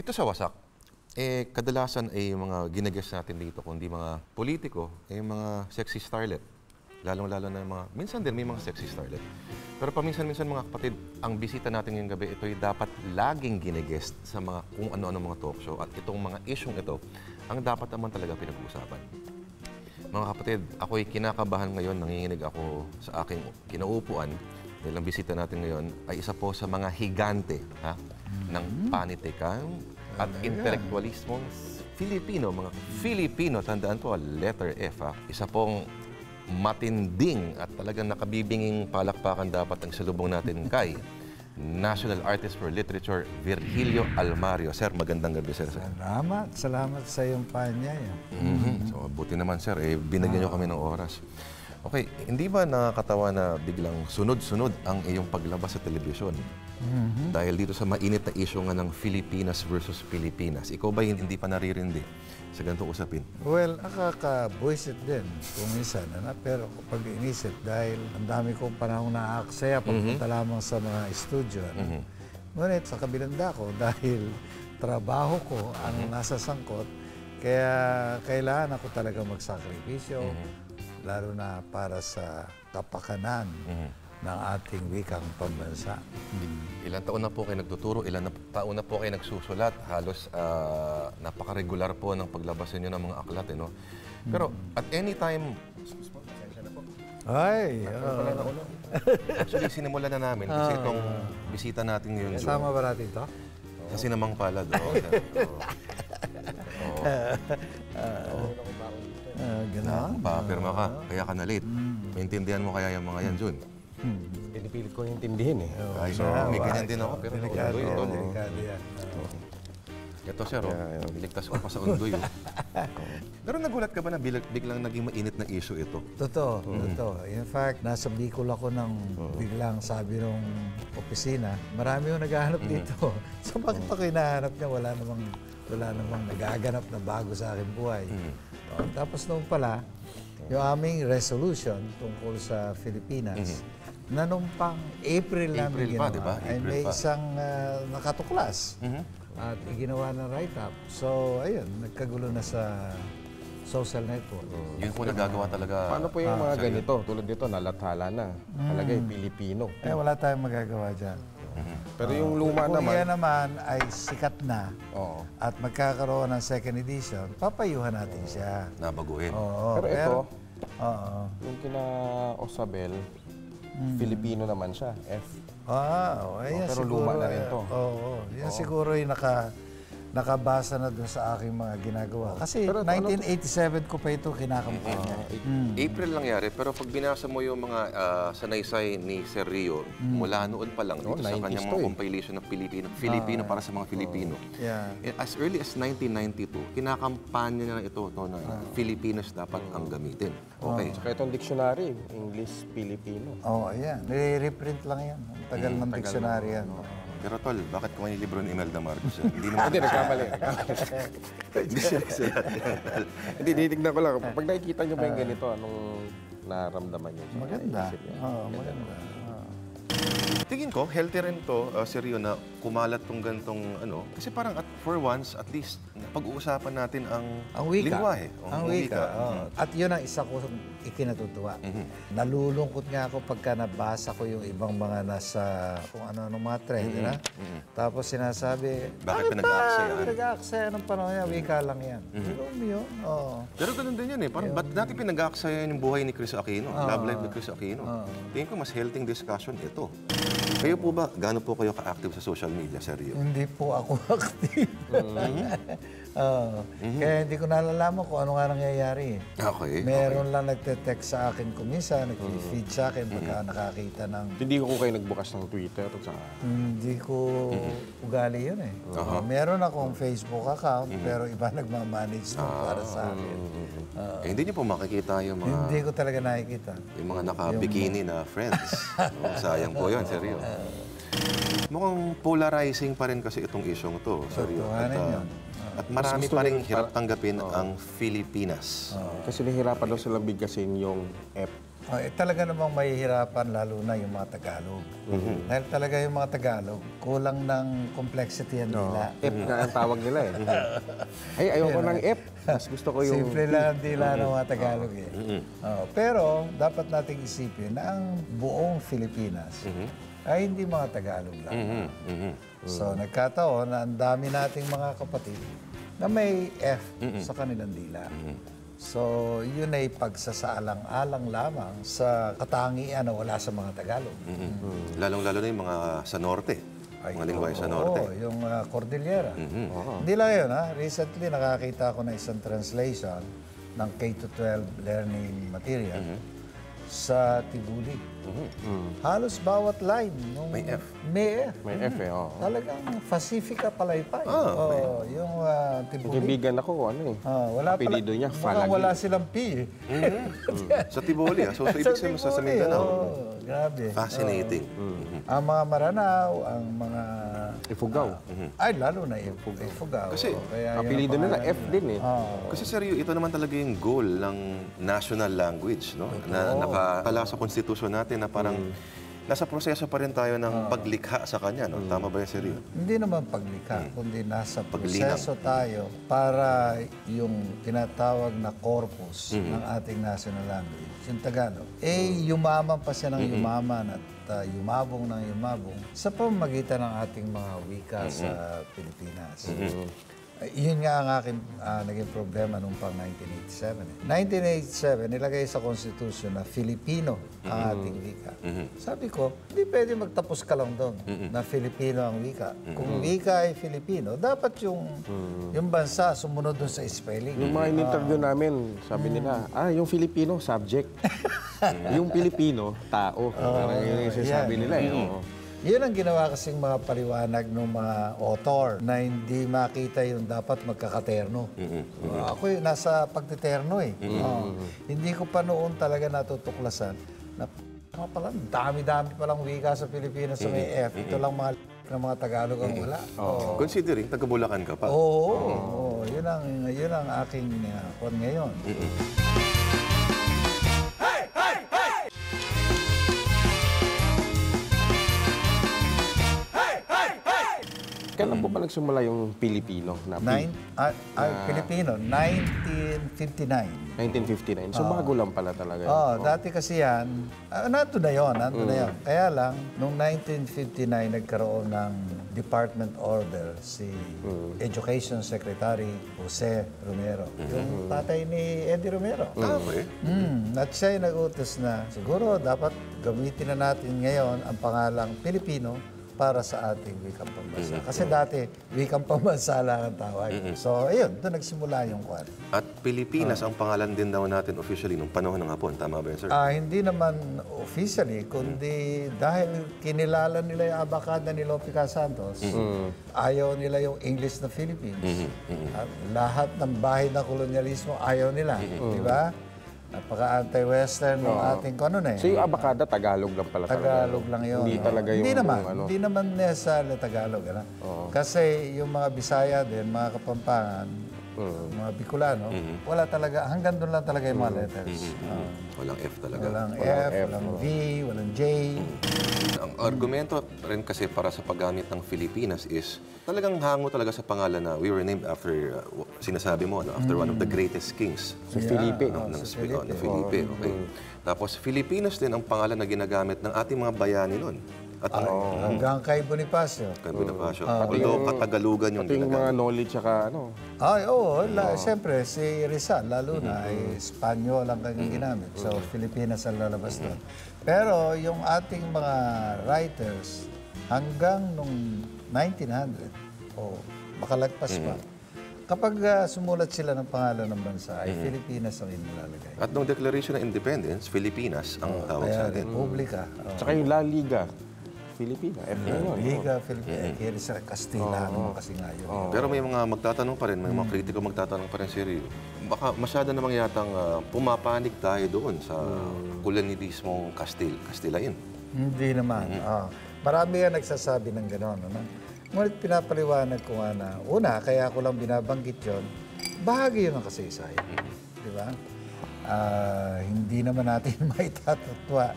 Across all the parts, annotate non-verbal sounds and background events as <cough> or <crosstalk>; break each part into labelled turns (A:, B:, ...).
A: Dito sa Wasak, eh, kadalasan ay yung mga ginagas natin dito, kundi mga politiko, ay yung mga sexy starlet. Lalong-lalo na mga, minsan din may mga sexy starlet. Pero paminsan-minsan mga kapatid, ang bisita natin ngayong gabi, ito'y dapat laging ginigest sa mga kung ano-ano mga talk show. At itong mga isyong ito, ang dapat naman talaga pinag-uusapan. Mga kapatid, ako'y kinakabahan ngayon, nanginginig ako sa aking kinaupuan dahil ang bisita natin ngayon ay isa po sa mga higante ha, ng panitikan at intelektualismong Filipino. Mga Filipino, tandaan po, letter F. Ha. Isa pong matinding at talagang nakabibinging palakpakan dapat ang salubong natin <laughs> kay National Artist for Literature, Virgilio Almario. Sir, magandang gabi, sir.
B: Salamat, salamat sa iyong panyaya.
A: Mhm. So, buti naman sir, eh, binigyan nyo kami ng oras. Okay, hindi ba nakakatawa na biglang sunod-sunod ang iyong paglabas sa telebisyon? Dahil dito sa mainit na issue nga ng Filipinas versus Pilipinas. Ikaw ba hindi pa naririndi sa ganitong usapin?
B: Well, nakaka-buisit din kung minsan, ano? pero kapag inisip, dahil ang dami kong panahon na aksaya pagpunta lamang sa mga studio. Ano? Ngunit sa kabilang dako, <laughs> dahil trabaho ko ang nasa sangkot, kaya kailangan ako talaga magsakripisyo, lalo na para sa kapakanan ng ating wikang pambansa.
A: Ilan taon na po kayo nagtuturo, ilan na taon na po kayo nagsusulat, halos ah, napaka-regular po ng paglabas ninyo ng mga aklat. Eh, no? Pero at any time,
B: Ay, oo.
A: actually sinimulan na namin kasi itong bisita natin ngayon,
B: kasama ba natin ito?
A: sa sinamang palad. <laughs> Sir. Oo.
B: Ah, gano'n.
A: Ah, papirma ka, kaya ka na late. Maintindihan mo kaya yung mga yan, Jun.
C: Pinipilit ko intindihin eh.
A: Ay, so, may ganyan din ako, pero
B: Delikado
A: ito. no?
B: delikado yan.
A: Ito, sir, oh. Ligtas ko pa sa undoy. oh. <laughs> Pero nagulat ka ba na biglang naging mainit na issue ito?
B: Totoo, totoo. In fact, nasa Bicol ako nang biglang sabi nung opisina, marami yung naghahanap dito. <laughs> so bakit ako hinahanap niya? Wala namang, wala namang nagaganap na bago sa aking buhay. Oh, tapos noon pala, yung aming resolution tungkol sa Pilipinas, na nung pang April, namin
A: April pa,
B: ginawa,
A: di ba?
B: ay
A: April
B: may
A: pa.
B: isang ah, nakatuklas at iginawa ng write-up. So, ayun, nagkagulo na sa social network.
A: Yun po nagagawa talaga.
C: Paano po yung mga ganito? Tulad dito, nalathala na. Talaga yung Pilipino.
B: Eh, wala tayong magagawa dyan.
C: Pero yung luma
B: Kung
C: naman,
B: yan naman ay sikat na
C: oo.
B: at magkakaroon ng second edition, papayuhan natin siya.
A: Nabaguhin.
B: Oo,
C: Pero ito,
B: Oo.
C: yung kina Osabel, Filipino naman siya. F.
B: Ah, oh, ayan
C: pero
B: siguro.
C: luma na rin to.
B: Oo, oo. yan siguro yung naka, nakabasa na dun sa aking mga ginagawa. Kasi
C: Pero ano
B: 1987 ko pa ito kinakampanya.
A: April nangyari, pero pag binasa mo yung mga ah, sanaysay ni Sir Rio, mula noon pa lang, dito sa
C: 90s
A: kanyang mga
C: eh.
A: compilation ng Pilipino, Filipino para sa mga Filipino.
B: Yeah.
A: Eh, As early as 1992, kinakampanya na ito to, na Filipinos dapat ang gamitin. Okay.
C: Saka itong dictionary, English, Filipino.
B: Oo, oh, ayan. Nire-reprint lang yan. Ang tagal ng dictionary yan.
A: Pero tol, bakit kumain yung libro ni Imelda Marcos? yan? Hindi naman
C: Hindi, nagkamali. <laughs>
A: Hindi siya nagsulat.
C: Hindi, tinitignan ko lang. Pag nakikita nyo ba yung ganito, anong naramdaman sa
B: Maganda. Oo, maganda.
A: Tingin ko, healthy rin to, uh, Sir Rio, na kumalat tong gantong ano. Kasi parang at for once, at least, pag-uusapan natin ang,
B: Ang wika.
A: lingwahe. Oo,
B: Ang wika. oo. At yun ang isa ko ikinatutuwa. Nalulungkot nga ako pagka nabasa ko yung ibang mga nasa kung ano-ano mga trend. na? Tapos sinasabi,
A: Bakit
B: "Ano
A: pinag-aaksayan?"
B: pa? Pinag-aaksaya ng panahon yan. Wika lang yan. Pero yun, oo.
A: Pero ganun din yan eh. Parang ba't natin pinag-aaksayan yung buhay ni Chris Aquino? Love life ni Chris Aquino? Tingin ko mas healthy discussion ito. Kayo po ba, gaano po kayo ka-active sa social media, Sir Rio?
B: Hindi po ako <laughs> active. Oo. Kaya hindi ko nalalaman kung ano nga nangyayari.
A: Okay.
B: Meron lang nagte-text sa akin kung minsan, nag-feed sa akin pagka nakakita ng
C: Hindi ko kayo nagbukas ng Twitter at saka
B: Hindi ko ugali yun eh. Uh, meron akong Facebook account, pero iba <laughs> nagmamanage nun para sa akin.
A: eh, hindi niyo po makikita yung mga,
B: Hindi ko talaga nakikita.
A: yung mga naka-bikini na friends. <laughs> oh, sayang po yun, Sir Rio. Mukhang polarizing pa rin kasi itong isyong to, Sir Rio. At, ah,
B: yun.
A: At marami pa rin hirap tanggapin ang Filipinas.
C: Kasi nahihirapan daw silang bigkasin yung F
B: Oh, eh, talaga namang mahihirapan lalo na yung mga Tagalog. Dahil talaga yung mga Tagalog, kulang ng complexity yan nila.
C: F na ang tawag nila eh. Ay, ayoko ng F. Mas gusto ko yung...
B: Simple lang ang dila ng mga Tagalog eh. Oh, pero dapat nating isipin na ang buong Pilipinas ay hindi mga Tagalog lang.
A: Mhm.
B: So nagkataon na ang dami nating mga kapatid na may F sa kanilang dila. So yun ay pagsasaalang-alang lamang sa katangian na wala sa mga Tagalog.
A: Mhm. Lalong-lalo na yung mga sa norte. mga lingwahe sa norte.
B: Oo, yung uh, Cordillera. Hindi lang yun, ha? Recently, nakakita ako ng isang translation ng K-12 learning material sa Tibuli. Halos bawat line. Nung,
A: May F.
B: May F.
C: May F eh, oo.
B: Talagang Pacifica Palaypay. Oo, yung uh, Tibuli.
C: Kaibigan ako, ano eh.
B: Ah, wala pala,
C: Apelido niya,
B: mukhang
C: Falagi.
B: wala silang P. eh. <laughs>
A: Sa Tiboli, ah. So, so ibig sabihin mo sa, Mindanao.
B: oo, grabe.
A: Fascinating.
B: Ang mga Maranao, ang mga...
C: Ifugao.
B: Ay, lalo na Ifugao. Ifugao.
A: Kasi,
B: ang
C: Apelido nila, F din eh.
A: Kasi seryo, ito naman talaga yung goal ng national language, no? Na nakakala sa konstitusyon natin na parang nasa proseso pa rin tayo ng paglikha sa kanya, no? Tama ba yan, seryo?
B: Hindi naman paglikha, kundi nasa
A: Paglinang.
B: proseso tayo para yung tinatawag na corpus ng ating national language, yung Tagalog, eh yumaman pa siya ng yumaman at uh, yumabong ng yumabong sa pamamagitan ng ating mga wika sa Pilipinas. Uh, yun nga ang aking uh, naging problema nung pang 1987. eh. 1987, nilagay sa Constitution na Filipino ang ating wika. Sabi ko, hindi pwede magtapos ka lang doon na Filipino ang wika. Kung wika ay Filipino, dapat yung yung bansa sumunod doon sa spelling.
C: Yung mga in-interview namin, sabi nila, ah, yung Filipino, subject. <laughs> yung Pilipino, tao. Parang yun yung sinasabi
B: yan.
C: nila eh. oo.
B: Yun ang ginawa kasing mga paliwanag ng mga author na hindi makita yung dapat magkakaterno. Uh, ako yung nasa pagtiterno eh. Oo. Hindi ko pa noon talaga natutuklasan na mga pala, dami-dami palang wika sa Pilipinas sa may F. Ito lang mga ng mga Tagalog ang wala. Oo.
A: Considering, taga-Bulacan ka pa.
B: Oo, oo. yun ang yun ang aking uh, ngayon.
C: Kailan po ba nagsimula yung Pilipino na?
B: Nine, ah, ah, Pilipino, 1959.
C: 1959. So bago lang pala talaga. yun.
B: Oh, dati kasi yan, uh, nato na yon, nato na yon. Kaya lang, noong 1959, nagkaroon ng department order si Education Secretary Jose Romero. Yung tatay ni Eddie Romero.
A: Tama eh.
B: Mm, at siya ay nag-utos na, siguro dapat gamitin na natin ngayon ang pangalang Pilipino para sa ating wikang pambansa. Kasi dati, wikang pambansa <laughs> lang ang tawag. So, ayun, doon nagsimula yung kwan.
A: At Pilipinas ang pangalan din daw natin officially nung panahon ng hapon. Tama ba yan, sir?
B: Ah, hindi naman officially, kundi dahil kinilala nila yung abakada ni Lope Santos, ayaw nila yung English na Philippines. At lahat ng bahay na kolonyalismo ayaw nila, di ba? Napaka-anti-Western ng ating kanon eh.
C: So yung abakada, Tagalog lang pala talaga.
B: Tagalog lang yun.
C: Hindi
B: no?
C: talaga yung...
B: Hindi naman.
C: yung ano.
B: Hindi naman necessarily Tagalog. Ano? Kasi yung mga Bisaya din, mga Kapampangan, mga Bicolano, wala talaga, hanggang doon lang talaga yung mga letters. Ah,
A: Walang F talaga.
B: walang F, walang V, walang J.
A: Ang argumento rin kasi para sa paggamit ng Filipinas is talagang hango talaga sa pangalan na we were named after, uh, sinasabi mo, no, after one of the greatest kings.
C: Sa Felipe.
A: ng, ng, Spi- oh, ng Felipe. Okay. Tapos Filipinas din ang pangalan na ginagamit ng ating mga bayani noon. At ang
B: Hanggang kay Bonifacio.
A: kay Bonifacio. Although katagalugan yung
C: Ito yung
A: ginagamit.
C: mga knowledge saka ano.
B: Ay, oo. La, Siyempre, si Rizal, lalo na, ay Espanyol ang kanyang ginamit. So, Pilipinas ang lalabas doon. Pero yung ating mga writers, hanggang nung 1900, o makalagpas pa, kapag ah, sumulat sila ng pangalan ng bansa, ay Pilipinas ang inilalagay.
A: At nung Declaration of Independence, Filipinas ang tawag sa atin.
B: Republika. oh.
C: Tsaka yung La Liga. Filipina. F na yun.
B: Liga Filipina. Kaya Rizal Castilla naman kasi nga yun.
A: Pero may mga magtatanong pa rin, may mga kritiko magtatanong pa rin, Siri. Baka masyado namang yatang ah, pumapanig tayo doon sa kolonialismong Kastil, Kastilain.
B: Hindi naman. Ah, marami nga nagsasabi ng gano'n. Ano? Ngunit pinapaliwanag ko nga na, una, kaya ko lang binabanggit yon bahagi yun ng kasaysayan. Di ba? Ah, hindi naman natin <laughs> maitatutwa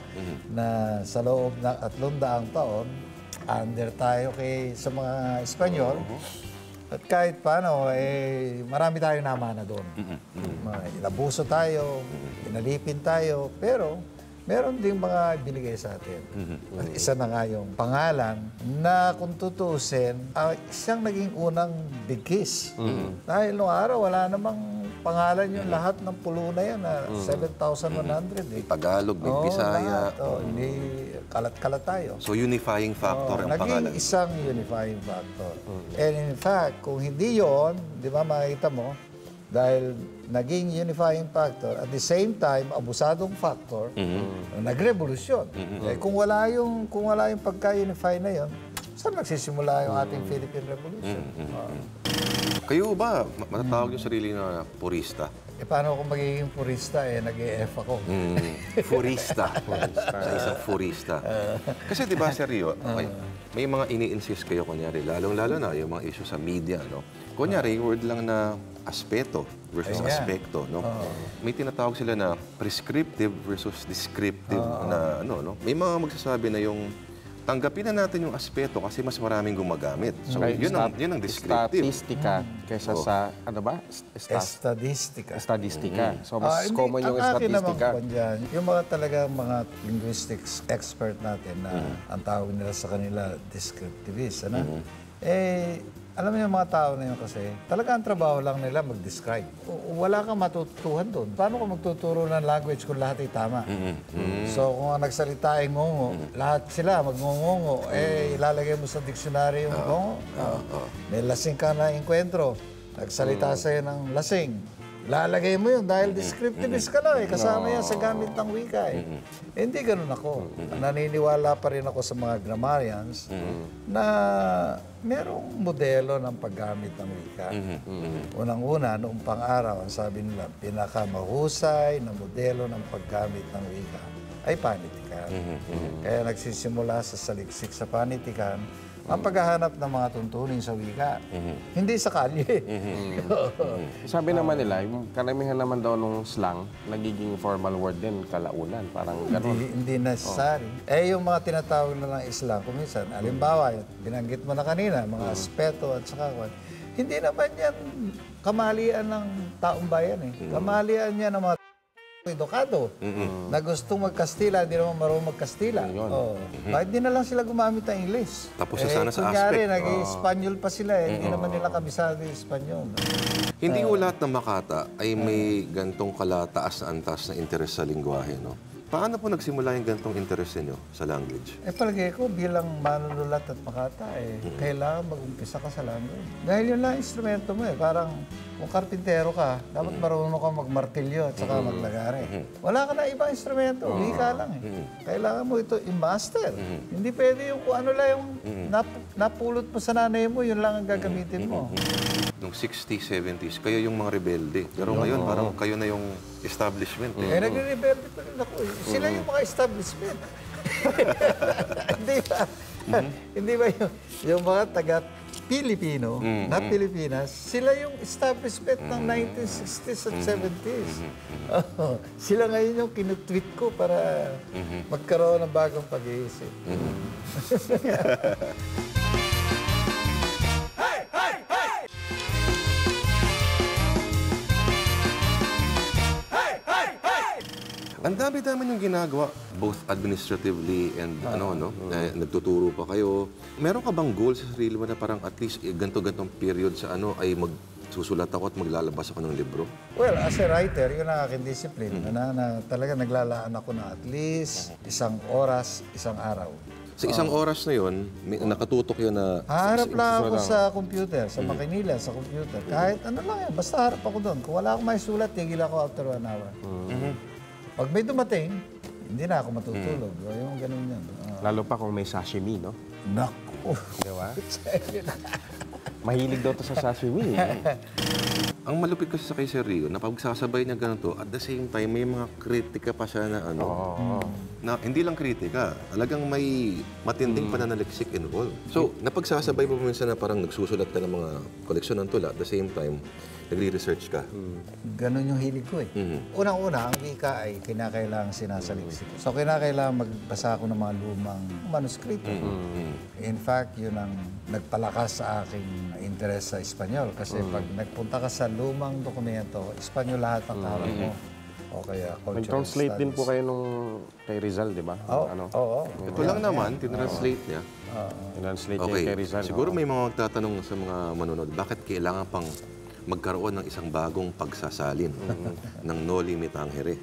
B: na sa loob ng tatlong daang taon, under tayo kay sa mga Espanyol. At kahit paano, eh, marami tayong namana doon. Mga Inabuso tayo, inalipin tayo, pero meron ding mga binigay sa atin. At isa na nga yung pangalan na kung tutusin, ah, siyang naging unang big kiss. Dahil noong araw, wala namang pangalan yung lahat ng pulo na yan, na 7,100 eh.
A: Tagalog, may
B: Oo,
A: Bisaya.
B: lahat. Oo, hindi kalat-kalat tayo.
A: So unifying factor ang
B: Naging
A: pangalan.
B: isang unifying factor. And in fact, kung hindi yon, di ba makikita mo, dahil naging unifying factor, at the same time, abusadong factor, nagrevolusyon. Eh, kung wala yung, kung wala yung pagka-unify na yon, saan nagsisimula yung ating Philippine Revolution? Oo.
A: Kayo ba, ma- matatawag yung sarili na purista?
B: eh, paano kung magiging purista, eh, nag-EF ako.
A: Mm, furista. <laughs> Sa isang furista. Kasi di ba, seryo, may, may mga ini-insist kayo, kunyari, lalong-lalo na yung mga issue sa media, no? Kunyari, yung word lang na aspeto versus
B: Ayan.
A: aspekto, no? May tinatawag sila na prescriptive versus descriptive na ano, no? May mga magsasabi na yung tanggapin na natin yung aspeto kasi mas maraming gumagamit. So,
C: Kaya
A: yun ang, yun ang descriptive.
C: Statistika kaysa sa, ano ba? Sta-
B: Estadistika.
C: Statistika. So,
B: Ah,
C: mas
B: hindi,
C: common yung
B: ang akin naman
C: statistika.
B: kwan dyan, yung mga talagang mga linguistics expert natin na
C: Mm-hmm.
B: ang tawag nila sa kanila descriptivist, ano?
C: Mm-hmm.
B: Eh, alam mo yung mga tao na yun kasi, talaga ang trabaho lang nila mag-describe. Wala kang matutuhan doon. Paano ka magtuturo ng language kung lahat ay tama?
C: Mm-hmm.
B: So kung ang nagsalita ay ngongo, lahat sila magngongongo, eh ilalagay mo sa dictionary yung ngongo. May lasing ka na enkwentro, nagsalita sa'yo ng lasing. Lalagay mo yun dahil descriptivist ka lang eh. Kasama yan sa gamit ng wika eh. Eh, hindi ganun ako. Naniniwala pa rin ako sa mga grammarians na merong modelo ng paggamit ng wika. Unang-una, noong pang-araw, ang sabi nila, pinakamahusay na modelo ng paggamit ng wika ay panitikan. Kaya nagsisimula sa saliksik sa panitikan ang paghahanap ng mga tuntunin sa wika. Hindi sa kalye.
C: Sabi naman nila, yung karamihan naman daw nung slang, nagiging formal word din kalaunan. Parang gano'n.
B: hindi, hindi necessary. Eh, yung mga tinatawag na ng Islam, kung minsan, alimbawa, binanggit mo na kanina, mga aspeto at saka hindi naman yan kamalian ng taong bayan eh. Kamalian yan ng mga edukado na gustong magkastila, hindi naman marunong magkastila. Oh. Bakit di na lang sila gumamit ng English?
A: Tapos na sana sa
B: kunyari,
A: aspect.
B: nag-Espanyol pa sila eh. Hindi naman nila kabisado yung Espanyol.
A: Hindi ko lahat ng Makata ay may gantong kalataas na antas na interes sa lingwahe, no? Paano po nagsimula yung gantong interest ninyo sa language?
B: Eh palagay ko bilang manunulat at makata eh, kailangan mag-umpisa ka sa language. Dahil yun lang ang instrumento mo eh. Parang kung karpintero ka, dapat marunong ka magmartilyo at saka maglagare. Wala ka na ibang instrumento, wika lang eh. Kailangan mo ito i-master. Hindi pwede yung kung ano lang yung nap- napulot mo sa nanay mo, yun lang ang gagamitin mo.
A: Nung 60s, 70s, kayo yung mga rebelde. Pero ngayon, parang kayo na yung establishment. Eh.
B: Eh, nagre-rebelde pa rin ako eh. Sila yung mga establishment. <laughs> Hindi ba? Hindi ba yung, yung mga taga Pilipino na Pilipinas, sila yung establishment ng 1960s at 70s. <laughs> Oo. sila ngayon yung kinutweet ko para magkaroon ng bagong pag-iisip. <laughs>
A: Ang dami-dami yung ginagawa, both administratively and ano, no? Eh, nagtuturo pa kayo. Meron ka bang goal sa sarili mo na parang at least eh, ganto-gantong period sa ano ay magsusulat ako at maglalabas ako ng libro?
B: Well, as a writer, yun ang aking discipline. Na, na, talaga naglalaan ako na at least isang oras, isang araw.
A: Sa isang oras na yon, may, nakatutok yun na
B: Haharap lang ako sa computer, sa makinila, sa computer. Kahit ano lang yan, basta harap ako doon. Kung wala akong may sulat, tigil ako after one hour. Pag may dumating, hindi na ako matutulog. Yung ganun yan. Ah,
C: Lalo pa kung may sashimi, no?
B: naku. <laughs>
C: Di ba? Mahilig daw to sa sashimi. eh. <laughs>
A: Ang malupit kasi sa kay Sir Rio, na pagsasabay niya ganito, at the same time, may mga kritika pa siya na ano, na hindi lang kritika, talagang may matinding pananaliksik involved. So, napagsasabay mo minsan na parang nagsusulat ka ng mga koleksyon ng tula, at the same time, nagre-research ka.
B: Ganun yung hilig ko eh.
A: Mhm.
B: Unang-una, ang wika ay kinakailangan sinasaliksik. So, kinakailangan magbasa ako ng mga lumang manuskrito. In fact, yun ang nagpalakas sa aking interest sa Espanyol. Kasi pag nagpunta ka sa lumang dokumento, Espanyol lahat ang tawag mo. O kaya cultural
C: Nag-translate din po kayo nung kay Rizal, di ba?
B: Oo,
C: Ano?
B: oo.
A: Ito lang naman, tinranslate niya.
C: Translate niya
A: Okay,
C: kay Rizal.
A: siguro may mga magtatanong sa mga manonood, bakit kailangan pang magkaroon ng isang bagong pagsasalin <laughs> ng Noli Me Tangere?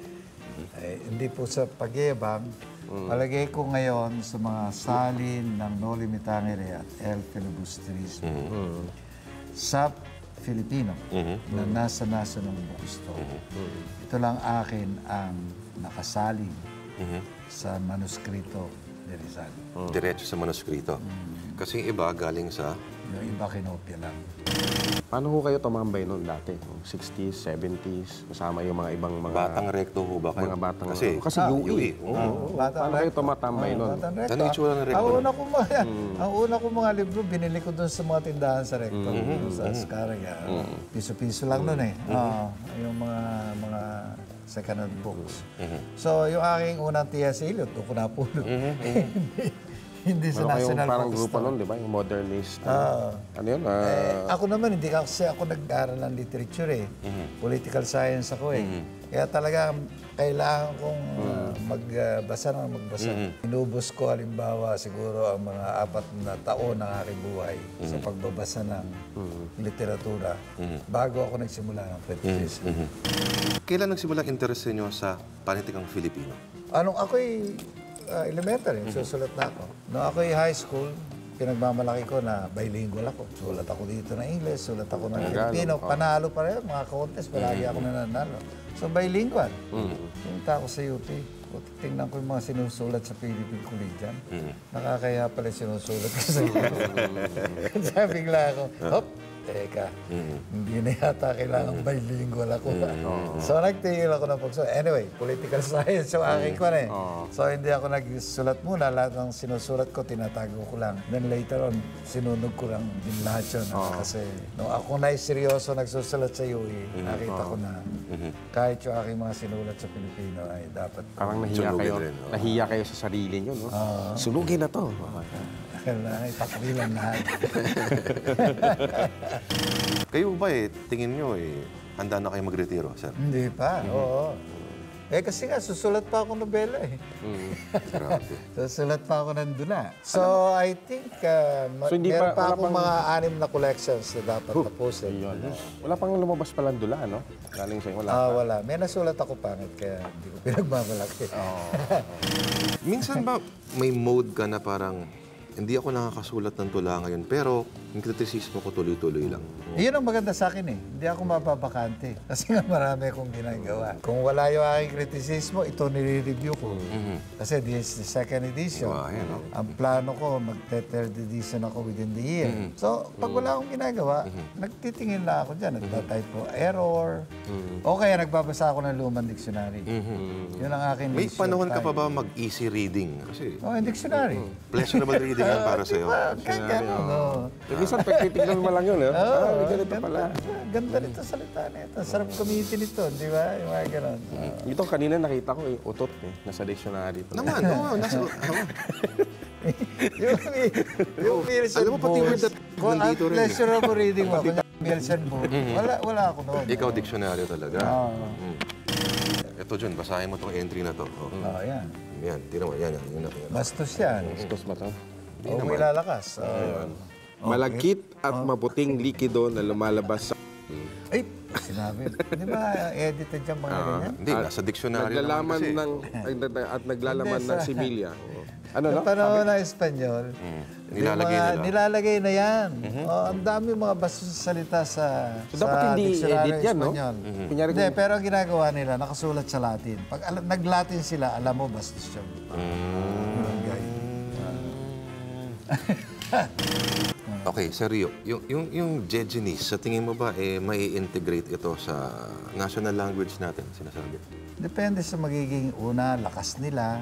B: Eh, hindi po sa pagyabang. Palagay ko ngayon sa mga salin ng Noli Me Tangere at El Filibusterismo sa Filipino na nasa-nasa ng gusto. Ito lang akin ang nakasalin sa manuskrito ni Rizal.
A: Diretso sa manuskrito. Kasi yung iba galing sa...
B: Yung iba kinopya lang.
C: Paano ho kayo tumambay noon dati? 60s, 70s, kasama yung mga ibang mga...
A: Batang recto ho ba kayo?
C: Mga batang...
A: Kasi,
C: kasi UE.
A: Oo.
B: Bata
C: Paano kayo tumatambay noon?
B: Batang recto.
A: Ano yung itsura ng recto?
B: Ang una ko mga, <laughs> ang una ko mga libro, binili ko doon sa mga tindahan sa recto. Sa Scarga. Piso-piso lang noon eh. Ah, yung mga mga second-hand books. So, yung aking unang T.S. Eliot, doon ko napulot. <laughs> hindi sa
C: Meron
B: National
C: parang
B: Bookstore.
C: grupo noon, di ba? Yung modernist.
B: Ah.
C: ano yun? Ah,
B: Eh, ako naman, hindi kasi ako nag-aaral ng literature eh. Political science ako eh. Kaya talaga, kailangan kong uh, magbasa ng magbasa. Inubos ko halimbawa siguro ang mga apat na taon ng aking buhay sa pagbabasa ng literatura bago ako nagsimula ng criticism.
A: Kailan nagsimula ang interest niyo sa panitikang Filipino?
B: Anong ako'y uh, elementary, susulat na ako. Nung ako'y high school, pinagmamalaki ko na bilingual ako. Sulat ako dito ng English, sulat ako ng Filipino. Panalo pa rin, mga contest, palagi ako nananalo. So bilingual. Punta ako sa UP. Tingnan ko yung mga sinusulat sa Philippine Collegian. Nakakaya pala sinusulat ko sa <laughs> Sabi bigla ako, hop, teka, hindi na yata kailangan bilingual ako. So nagtigil ako ng pagsulat. Anyway, political <laughs> science yung aking ko eh. So hindi ako nagsulat muna. Lahat ng sinusulat ko, tinatago ko lang. Then later on, sinunog ko lang din lahat yun. ah, Kasi nung ako na seryoso nagsusulat sa UE, nakita ko na kahit yung aking mga sinulat sa Pilipino ay dapat
C: parang nahiya kayo.
A: rin, oo.
C: Nahiya kayo sa sarili nyo, no? Sunugin na to.
B: Kailangan ipakwilan lahat. <laughs>
A: Kayo ba eh, tingin nyo eh, handa na kayo magretiro, sir?
B: Hindi pa, oo. Eh kasi nga, susulat pa ako nobela eh.
A: Grabe. <laughs>
B: Susulat pa ako ng dula. So, I think, uh,
C: So, hindi
B: meron
C: pa-
B: pa, akong
C: pang-
B: mga anim na collections na dapat tapusin.
C: Yun. Wala pang lumabas palang dula, no? Galing sa'yo. Wala.
B: Ah, wala. May nasulat ako pangit, kaya hindi ko <laughs> pinagmamalaki.
A: Minsan ba may mode ka na parang, hindi ako nakakasulat ng tula ngayon, pero yung kritisismo ko tuloy-tuloy lang.
B: Iyon ang maganda sa akin eh. Hindi ako mapapakante. <laughs> Kasi nga marami akong ginagawa. Kung wala yung aking kritisismo, ito nire-review ko. Kasi this is the second edition.
A: Wow, ayan, no?
B: Ang plano ko, magte-third edition ako within the year. So, pag wala akong ginagawa, nagtitingin lang ako dyan. Nagtatype po error. O kaya nagbabasa ako ng lumang dictionary. Yun ang akin
A: May panahon ka pa ba mag-easy reading? Kasi
B: Oh, yung dictionary.
A: pleasurable reading yan para <laughs> sa'yo.
B: Ah, Kaya.
C: Eh, minsan, pagtitignan mo lang yun, eh. ah, may ganito pala.
B: Ganda nito salita nito. Sarap gamitin ito, di ba? Yung mga gano'n.
C: Ito, kanina nakita ko, eh, utot, eh. Nasa dictionary. to.
A: Naman, oo, <laughs> nasa...
B: yung, yung Wilson
A: Alam mo, pati word that nandito rin eh.
B: pleasurable reading mo, kanya Wilson Booth, wala, wala ako noon.
A: Ikaw, dictionary talaga.
B: Oo.
A: Mm. Ito, John, basahin mo tong entry na to. Oh.
B: Oh, yan.
A: Yan, tira mo. Yan, yan. yan, yan.
B: Bastos yan.
C: Bastos ba to?
B: O may lalakas. Oh.
C: Malagkit at maputing likido na lumalabas sa...
B: Ay, sinabi. Di ba edited yung mga ganyan?
A: Hindi, nasa dictionary naman
C: Naglalaman
A: kasi.
C: ng... <laughs> at naglalaman ng similya. Ano, no?
B: Panahon ng Espanyol,
A: Nilalagay
B: yung mga-
A: nila.
B: Nilalagay na yan. Oh, ang dami mga bastos sa salita sa,
C: So,
B: sa
C: dapat hindi
B: dictionary
C: edit yan, no?
B: Espanyol.
C: Kunyari
B: Hindi, pero ang ginagawa nila, nakasulat sa Latin. Pag alam, nag-Latin sila, alam mo, bastos yun. Barangay. <laughs> <laughs>
A: Okay, seryo. Yung, yung, yung Jejenese, sa tingin mo ba, eh, may integrate ito sa national language natin, sinasabi?
B: Depende sa magiging una, lakas nila.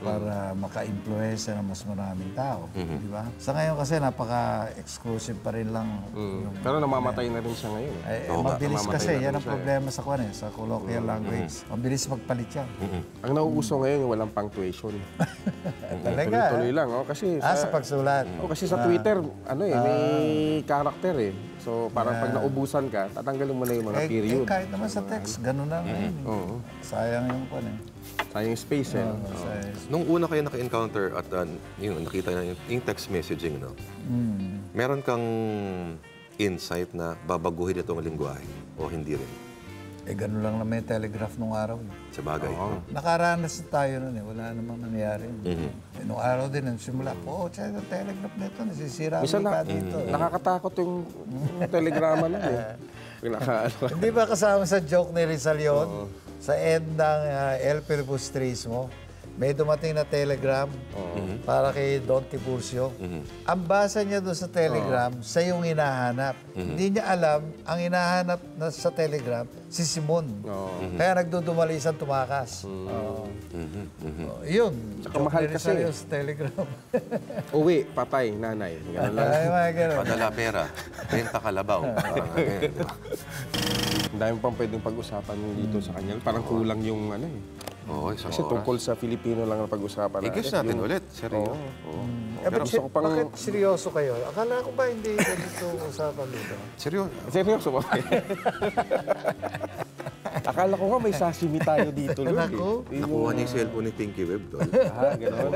B: Para maka-influensya ng mas maraming tao.
A: Mm-hmm.
B: Di ba? Sa ngayon kasi napaka-exclusive pa rin lang.
C: Mm. Pero namamatay na rin siya ngayon. eh.
B: Eh, eh,
A: Oo nga,
B: mabilis
C: namamatay
B: kasi, yan ang
C: siya eh.
B: problema sa kwan eh, sa colloquial language. Mabilis magpalit yan.
C: Ang nauuso ngayon yung walang punctuation. <laughs>
B: Talaga.
C: Tuloy-tuloy lang. Oh, kasi
B: Ah,
C: sa,
B: sa pagsulat.
C: oh, kasi sa Twitter, ano eh, may character eh. So parang pag naubusan ka, tatanggalin mo na yung mga
B: Eh, eh,
C: period.
B: kahit naman sa text, ganun na ngayon. eh.
C: Oo.
B: Sayang yung kwan eh.
C: Sayang yung space eh. no?
B: Sa-
A: Nung una kayo naka-encounter at uh, yun, nakita na yung, text messaging, no? meron kang insight na babaguhin itong lingwahe o hindi rin?
B: Eh, ganun lang naman yung telegraph nung araw. eh.
A: Sa bagay.
B: Nakaranas na tayo nun eh. Wala namang nangyari.
A: Mm-hmm.
B: Eh, nung araw din, nung simula, oh, tsaka yung telegraph nito, nasisira ang
C: Minsan na,
B: dito.
C: nakakatakot yung, yung telegrama lang eh. <laughs> Ano,
B: Hindi ba kasama sa joke ni Rizal yun? Sa end ng uh, El Filibustrismo, may dumating na telegram para kay Don Tiburcio. Ang basa niya doon sa telegram, sa yung hinahanap. Hindi niya alam, ang hinahanap na sa telegram, si Simon. Kaya nagdudumalisan tumakas. Oo. Oh, yun. Joke
C: mahal kasi.
B: sa telegram. <laughs>
C: uwi, patay, nanay. Ganun lang.
B: Ay.
A: Padala pera, benta kalabaw. Parang <laughs> yun, di ba?
C: Dami pang pwedeng pag-usapan dito sa kanya. Parang kulang yung ano eh.
A: Oo, isang
C: Kasi
A: oras.
C: tungkol sa Filipino lang ang pag-usapan
A: I-guess natin ulit, seryo. Oo.
B: Eh, ba't
C: gusto ko pang-
B: Bakit seryoso kayo? Akala ko ba hindi ganito usapan dito?
A: Seryo.
C: Seryoso ba? <laughs> Akala ko nga may sashimi tayo dito. Lord, eh.
B: Naku.
C: Yun
A: Nakuha niya yung cellphone ni Pinky Web, tol.
C: Ah, gano'n.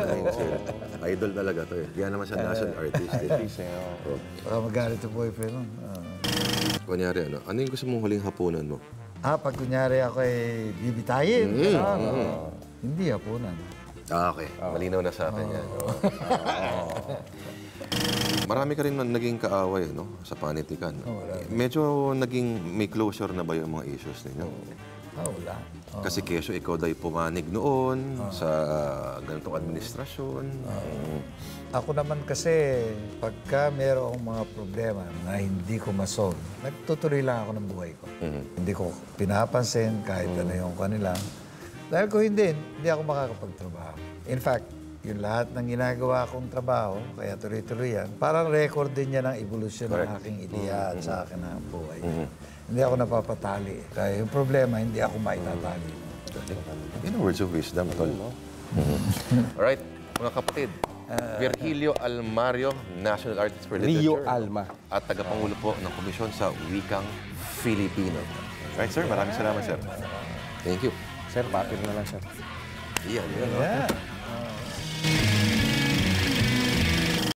A: Idol talaga to eh. Kaya naman siya national artist eh. <laughs>
C: Please, eh, oh.
B: Baka magalit yung boyfriend mo. Ah.
A: Kunyari, ano, ano yung gusto mong huling hapunan mo?
B: Ah, pag kunyari ako ay bibitayin.
A: Mm.
B: Ah, ah. Hindi hapunan.
A: Ah, okay. Malinaw na sa akin yan. <laughs> Marami ka rin man naging kaaway no? sa panitikan. Medyo naging may closure na ba yung mga issues ninyo?
B: Ah, wala.
A: Kasi keso ikaw daw pumanig noon sa ganitong administrasyon. Mm.
B: Ako naman kasi, pagka meron akong mga problema na hindi ko masolve, nagtutuloy lang ako ng buhay ko. Hindi ko pinapansin kahit ano yung kanila. Dahil kung hindi, hindi ako makakapagtrabaho. In fact, yung lahat ng ginagawa kong trabaho, kaya tuloy-tuloy yan, parang record din yan ng evolution ng aking ideya at sa akin ng buhay. Hindi ako napapatali. Kaya yung problema, hindi ako maitatali.
A: Yun ang words of wisdom, tol. Mhm. Alright, mga kapatid. Virgilio Almario, National Artist for
C: Rio
A: Literature.
C: Alma.
A: At tagapangulo po ng Komisyon sa Wikang Filipino. Alright, sir. Maraming salamat, sir. Thank you.
C: Sir, papir na lang, sir.
A: Iyan, yun. no?
B: Yeah.